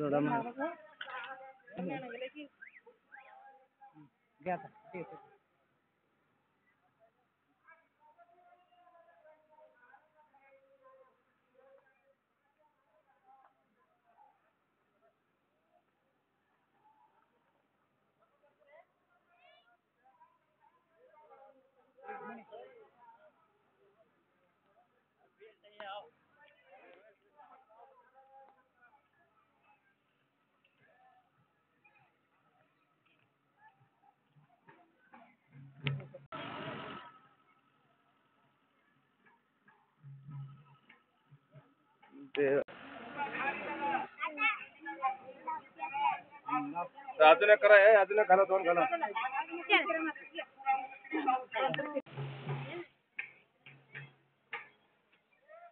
थोड़ा गया था ಅದನ್ನೇ ಕರ ಅದನ್ನೇ ಕರ ತಗೊಂಡ್ ಕಲ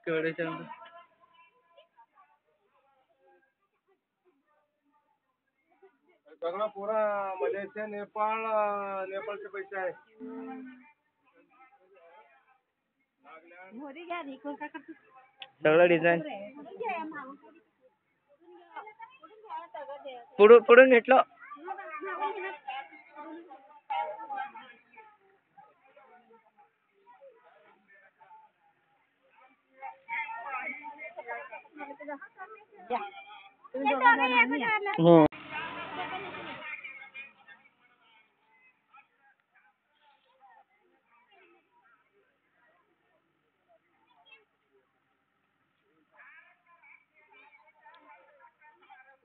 ಕೇಳಿ ಚಂದ್ರ सगळा पुरा मलेशिया नेपाळ नेपाळचे पैसे आहे मोरी घ्या सगळं डिझाईन पुढून पुढून घेतलं.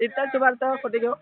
इतना चुबार था फटी अच्छा, गयो